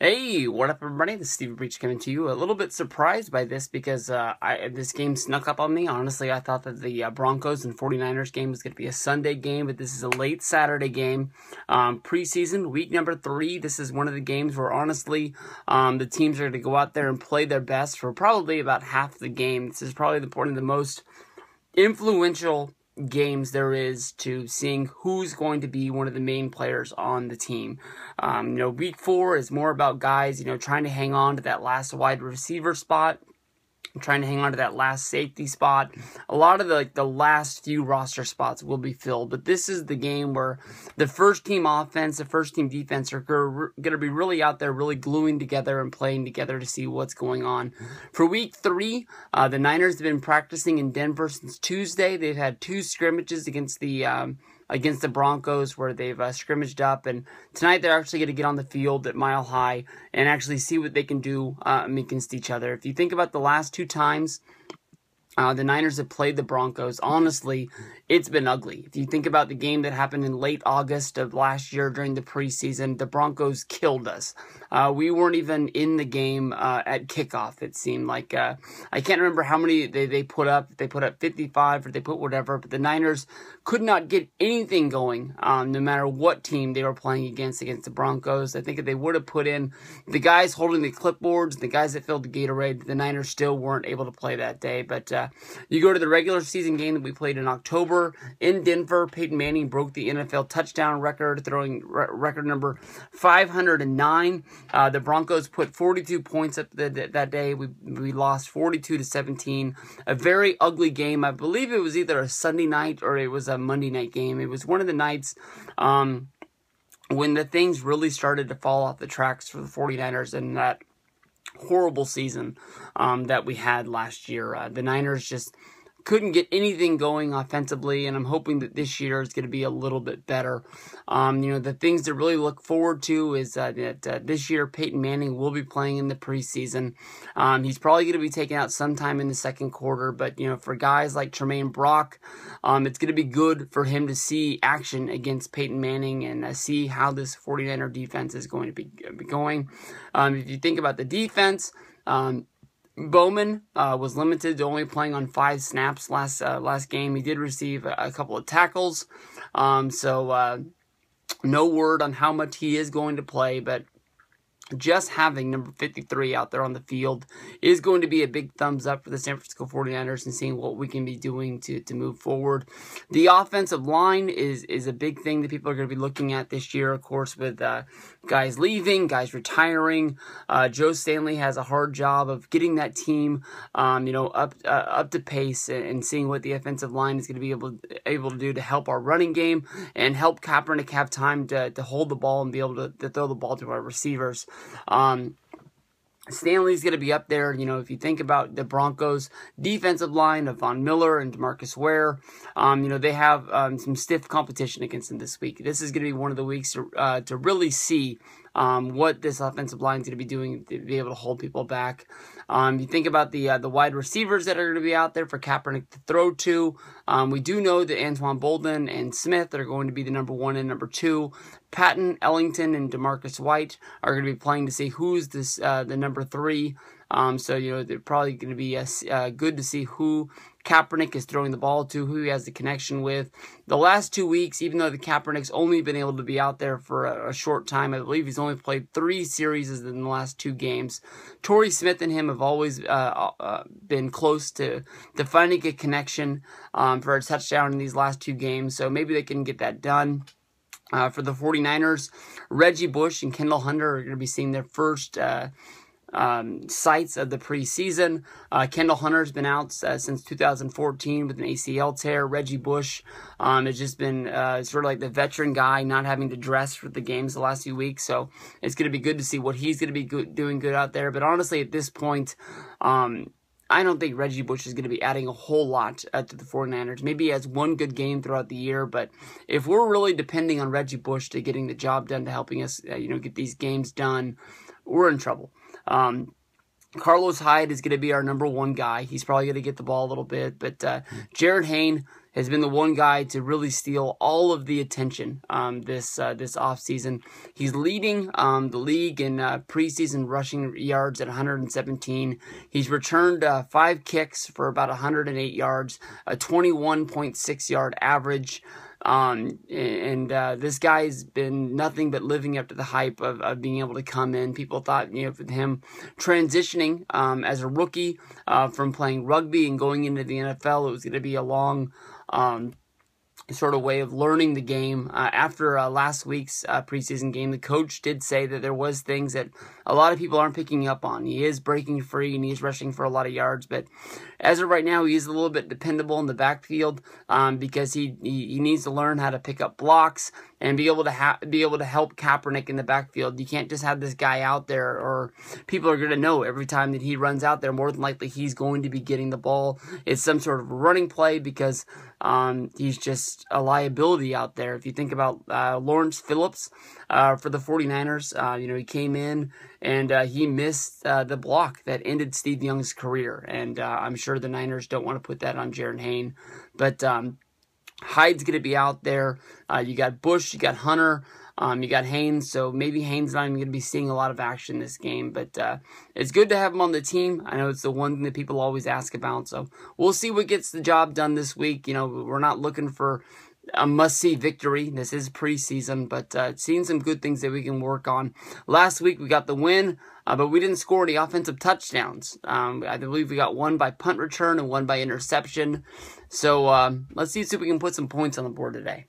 Hey, what up, everybody? This is Steve Breech coming to you. A little bit surprised by this because uh, I, this game snuck up on me. Honestly, I thought that the uh, Broncos and 49ers game was going to be a Sunday game, but this is a late Saturday game. Um, preseason, week number three. This is one of the games where, honestly, um, the teams are going to go out there and play their best for probably about half the game. This is probably the, one of the most influential games there is to seeing who's going to be one of the main players on the team. Um, you know, week four is more about guys, you know, trying to hang on to that last wide receiver spot trying to hang on to that last safety spot. A lot of the like the last few roster spots will be filled, but this is the game where the first team offense, the first team defense are going to be really out there, really gluing together and playing together to see what's going on. For week three, uh, the Niners have been practicing in Denver since Tuesday. They've had two scrimmages against the um, against the Broncos where they've uh, scrimmaged up. And tonight they're actually going to get on the field at Mile High and actually see what they can do uh, against each other. If you think about the last two times uh, the Niners have played the Broncos. Honestly, it's been ugly. If you think about the game that happened in late August of last year during the preseason, the Broncos killed us. Uh, we weren't even in the game uh, at kickoff. It seemed like uh, I can't remember how many they, they put up. They put up 55 or they put whatever, but the Niners could not get anything going, um, no matter what team they were playing against against the Broncos. I think if they would have put in the guys holding the clipboards, the guys that filled the Gatorade, the Niners still weren't able to play that day. But you go to the regular season game that we played in October in Denver. Peyton Manning broke the NFL touchdown record, throwing re- record number 509. Uh, the Broncos put 42 points up the, that day. We we lost 42 to 17. A very ugly game. I believe it was either a Sunday night or it was a Monday night game. It was one of the nights. Um, when the things really started to fall off the tracks for the 49ers and that horrible season um, that we had last year. Uh, the Niners just couldn't get anything going offensively, and I'm hoping that this year is going to be a little bit better. Um, you know, the things to really look forward to is uh, that uh, this year Peyton Manning will be playing in the preseason. Um, he's probably going to be taken out sometime in the second quarter, but you know, for guys like Tramaine Brock, um, it's going to be good for him to see action against Peyton Manning and uh, see how this 49er defense is going to be, going. Um, if you think about the defense, um, Bowman uh, was limited to only playing on five snaps last uh, last game. He did receive a, couple of tackles, um, so uh, no word on how much he is going to play. But just having number 53 out there on the field is going to be a big thumbs up for the San Francisco 49ers and seeing what we can be doing to, to move forward. The offensive line is, is a big thing that people are going to be looking at this year, of course, with uh, guys leaving, guys retiring. Uh, Joe Staley has a hard job of getting that team, um, you know, up uh, up to pace and, and, seeing what the offensive line is going to be able able to do to help our running game and help Kaepernick have time to, to hold the ball and be able to, to throw the ball to our receivers. Um, Staley's going to be up there. You know, if you think about the Broncos' defensive line of Von Miller and Demarcus Ware, um, you know, they have um, some stiff competition against them this week. This is going to be one of the weeks to, uh, to really see um, what this offensive line is going to be doing to be able to hold people back. Um, you think about the uh, the wide receivers that are going to be out there for Kaepernick to throw to. Um, we do know that Anquan Boldin and Smith are going to be the number one and number two. Patton, Ellington, and Demarcus White are going to be playing to see who's this uh, the number three. Um, so you know they're probably going to be uh, good to see who Kaepernick is throwing the ball to, who he has the connection with. The last two weeks, even though the Kaepernick's only been able to be out there for a, a short time, I believe he's only played three series in the last two games. Torrey Smith and him have always uh, uh, been close to, to finding a connection um, for a touchdown in these last two games, so maybe they can get that done. Uh, for the 49ers, Reggie Bush and Kendall Hunter are going to be seeing their first uh, um, sites of the preseason. Uh, Kendall Hunter's been out uh, since 2014 with an ACL tear. Reggie Bush um, has just been uh, sort of like the veteran guy, not having to dress for the games the last few weeks. So it's going to be good to see what he's going to be good, doing good out there. But honestly, at this point, um, I don't think Reggie Bush is going to be adding a whole lot uh, to the 49ers. Maybe he has one good game throughout the year, but if we're really depending on Reggie Bush to getting the job done, to helping us, uh, you know, get these games done, we're in trouble. Um, Carlos Hyde is going to be our number one guy. He's probably going to get the ball a little bit, but uh, Jarryd Hayne has been the one guy to really steal all of the attention um, this uh, this offseason. He's leading um, the league in uh, preseason rushing yards at 117. He's returned uh, five kicks for about 108 yards, a 21.6 yard average. Um, and uh, this guy's been nothing but living up to the hype of, of being able to come in. People thought, you know, with him transitioning um, as a rookie uh, from playing rugby and going into the NFL, it was going to be a long um, sort of way of learning the game. Uh, after uh, last week's uh, preseason game, the coach did say that there was things that a lot of people aren't picking up on. He is breaking free and he's rushing for a lot of yards, but as of right now, he's a little bit dependable in the backfield um, because he, he, he needs to learn how to pick up blocks and be able to ha- be able to help Kaepernick in the backfield. You can't just have this guy out there, or people are going to know every time that he runs out there. More than likely, he's going to be getting the ball. It's some sort of running play because um, he's just a liability out there. If you think about uh, Lawrence Phillips uh, for the 49ers, uh, you know he came in and uh, he missed uh, the block that ended Steve Young's career, and uh, I'm sure the Niners don't want to put that on Jarryd Hayne, but. Um, Hyde's going to be out there. You got Bush, you got Hunter, um, you got Haynes. So maybe Haynes not even going to be seeing a lot of action this game, but uh, it's good to have him on the team. I know it's the one thing that people always ask about. So we'll see what gets the job done this week. You know, we're not looking for a must-see victory. This is preseason, but uh, seen some good things that we can work on. Last week we got the win, uh, but we didn't score any offensive touchdowns. Um, I believe we got one by punt return and one by interception. So um, let's see if we can put some points on the board today.